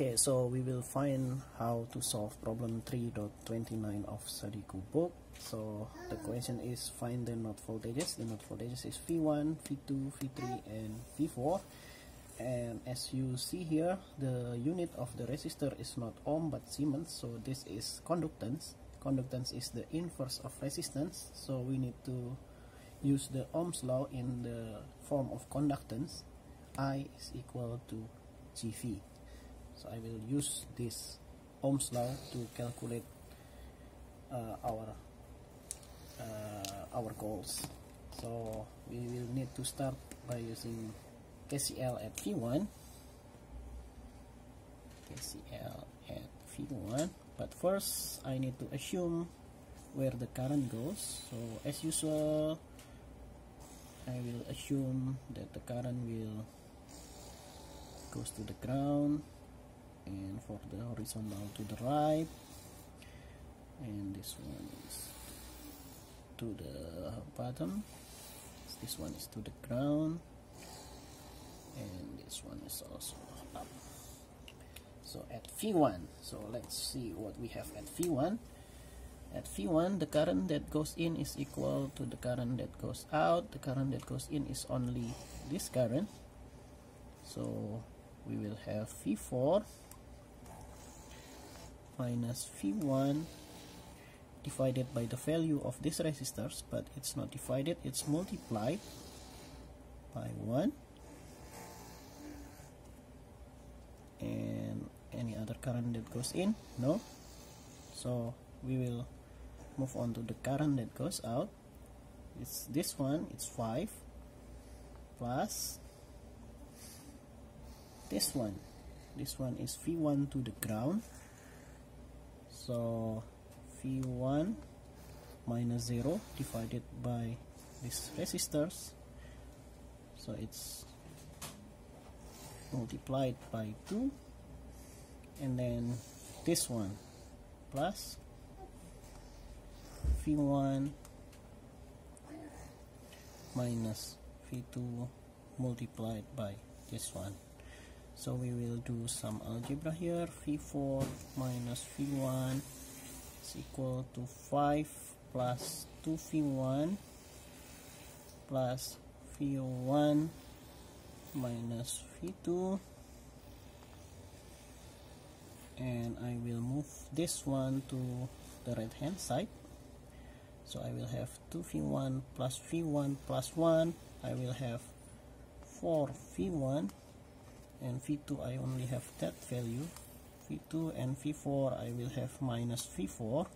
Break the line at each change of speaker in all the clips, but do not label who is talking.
Okay, so we will find how to solve problem 3.29 of Sadiku book. So the question is find the node voltages. The node voltages is V1, V2, V3 and V4. And as you see here, the unit of the resistor is not ohm but Siemens. So this is conductance. Conductance is the inverse of resistance. So we need to use the Ohm's law in the form of conductance. I is equal to GV so I will use this Ohm's law to calculate uh, our uh, our goals. So we will need to start by using KCL at V1 KCL at V1 but first I need to assume where the current goes. So as usual I will assume that the current will goes to the ground and for the horizontal to the right. And this one is to the bottom. This one is to the ground. And this one is also up. So at V1 so let's see what we have at V1 at V1 the current that goes in is equal to the current that goes out. The current that goes in is only this current. So we will have V4 minus V1 divided by the value of these resistors but it's not divided it's multiplied by 1 and any other current that goes in? No. So we will move on to the current that goes out. It's this one it's 5 plus this one. This one is V1 to the ground so V1 minus 0 divided by these resistors. So it's multiplied by 2 and then this one plus V1 minus V2 multiplied by this one so we will do some algebra here. V4 minus v1 is equal to 5 plus 2v1 plus v1 minus v2 and I will move this one to the right hand side. So I will have 2v1 plus v1 plus 1 I will have 4 v1 and v2 I only have that value. V2 and v4 I will have minus v4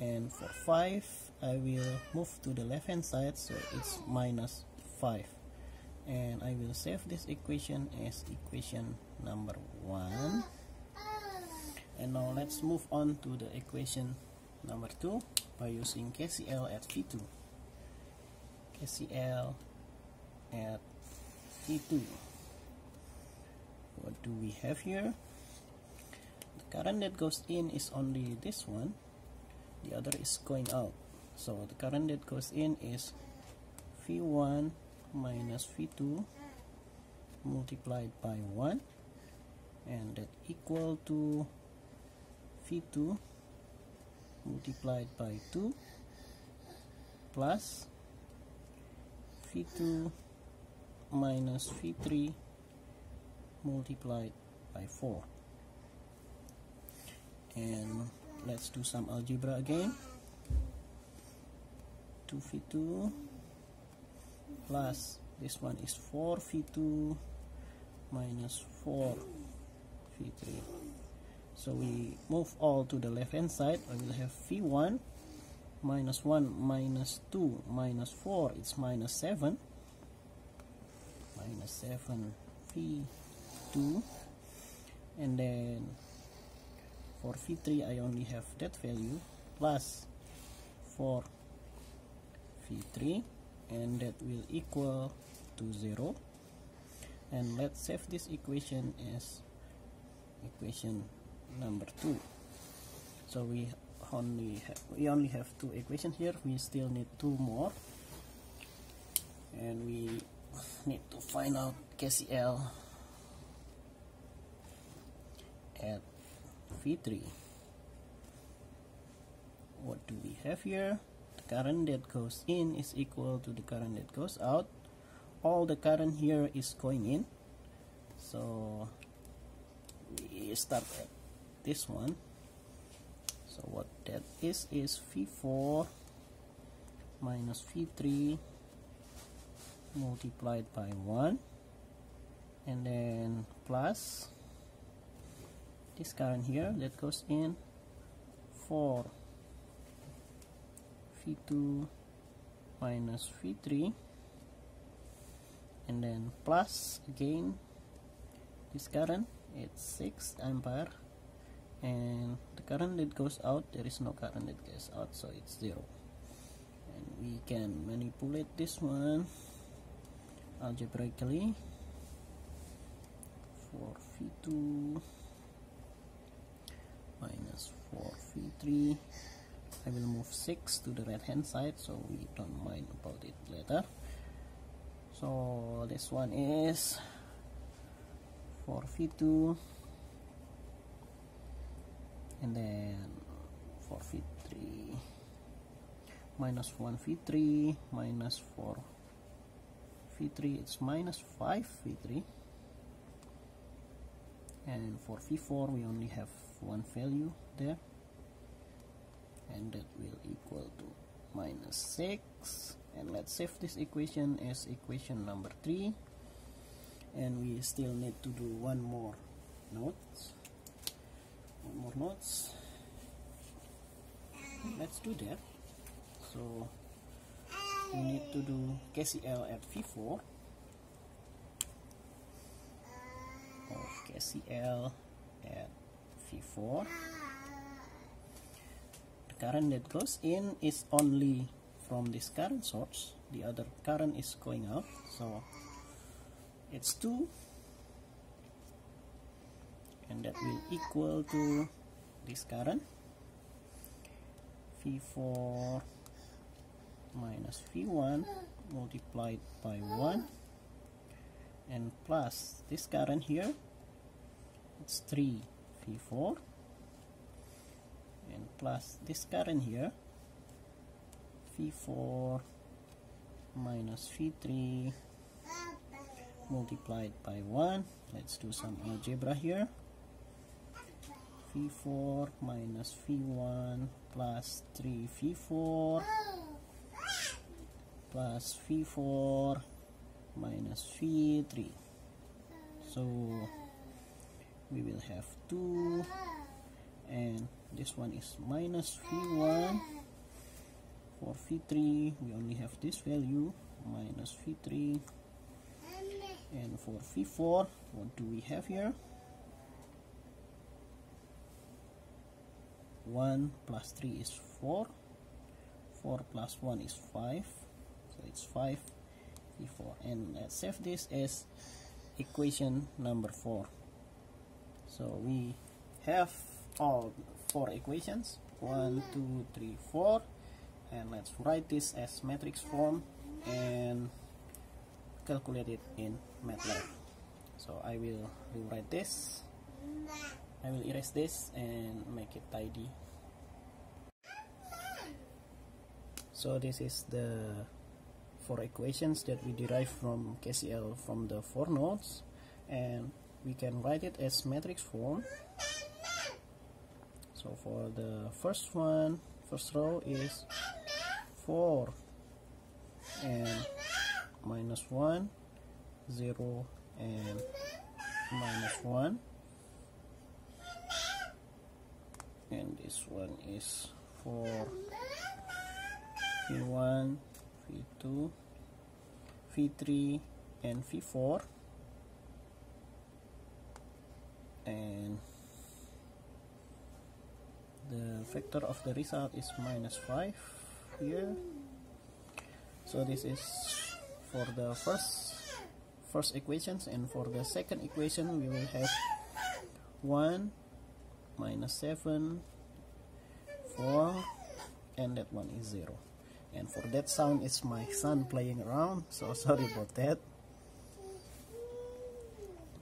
and for 5 I will move to the left hand side so it's minus 5 and I will save this equation as equation number 1 and now let's move on to the equation number 2 by using KCL at V2 KCL at V2 what do we have here? The current that goes in is only this one. The other is going out. So the current that goes in is V1 minus V2 multiplied by 1 and that equal to V2 multiplied by 2 plus V2 minus V3 multiplied by 4 and let's do some algebra again. 2v2 plus this one is 4v2 minus 4v3 so we move all to the left hand side. I will have v1 minus 1 minus 2 minus 4 it's minus 7 minus 7 v 2 and then for v3 I only have that value plus for v3 and that will equal to 0 and let's save this equation as equation number 2 so we only have, we only have two equations here. We still need two more. And we need to find out KCL at V3 what do we have here? The current that goes in is equal to the current that goes out. All the current here is going in. So we start at this one. So what that is is V4 minus V3 multiplied by 1 and then plus this current here that goes in 4 V2 minus V3 and then plus again this current it's 6 ampere. And the current that goes out there is no current that goes out so it's 0 and we can manipulate this one algebraically for V2 minus 4 V3 I will move 6 to the right hand side so we don't mind about it later. So this one is 4 V2 and then 4 V3 minus 1 V3 minus 4 V3 it's minus 5 V3 and for V4 we only have one value there. And that will equal to minus 6 and let's save this equation as equation number 3 and we still need to do one more notes. One more notes. Let's do that. So we need to do KCL at V4 or KCL at V4 the current that goes in is only from this current source. The other current is going out so it's 2 and that will equal to this current. V4 minus V1 multiplied by 1 and plus this current here it's 3 V4 and plus this current here. V4 minus V3 multiplied by 1 let's do some algebra here. V4 minus V1 plus 3 V4 plus V4 minus V3 so we will have 2 and this one is minus V1 for V3 we only have this value minus V3 and for V4 what do we have here? 1 plus 3 is 4 4 plus 1 is 5 so it's 5 V4 and let's save this as equation number 4 so we have all four equations. 1 2 3 4 and let's write this as matrix form and calculate it in MATLAB. So I will rewrite this. I will erase this and make it tidy. So this is the four equations that we derive from KCL from the four nodes. And we can write it as matrix form. So for the first one first row is 4 and minus 1 0 and minus 1 and this one is for V1 V2 V3 and V4 and the vector of the result is minus 5 here. So this is for the first first equations and for the second equation we will have 1 minus 7 4 and that one is 0 and for that sound it's my son playing around so sorry about that.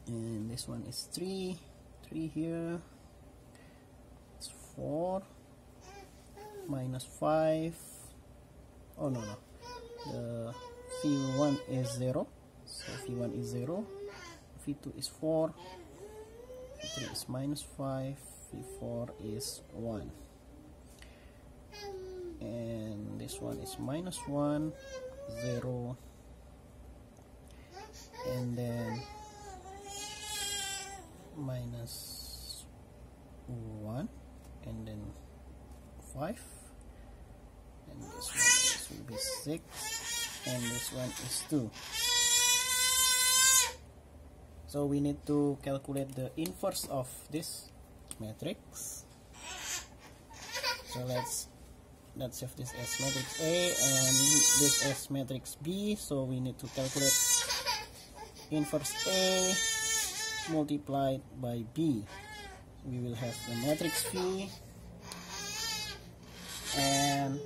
And this one is 3 3 here. It's 4 minus 5 oh no no. The v1 is 0 so v1 is 0 v2 is 4 v3 is minus 5 v4 is 1 and this one is minus 1 0 and then minus 1 and then 5 and this one will be 6 and this one is 2 so we need to calculate the inverse of this matrix. So let's let's have this as matrix A and this as matrix B. So we need to calculate inverse A multiplied by B. We will have the matrix V and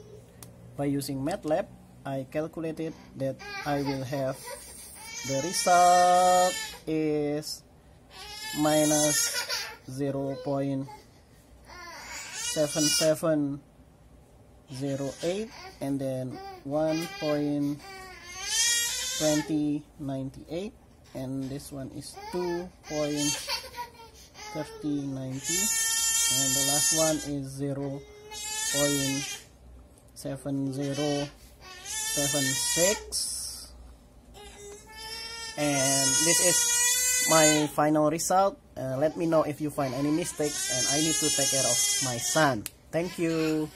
by using MATLAB I calculated that I will have the result is minus 0 0.7708 and then 1.2098 and this one is 2.3090 and the last one is 0 0.7076 and this is my final result. Uh, let me know if you find any mistakes and I need to take care of my son. Thank you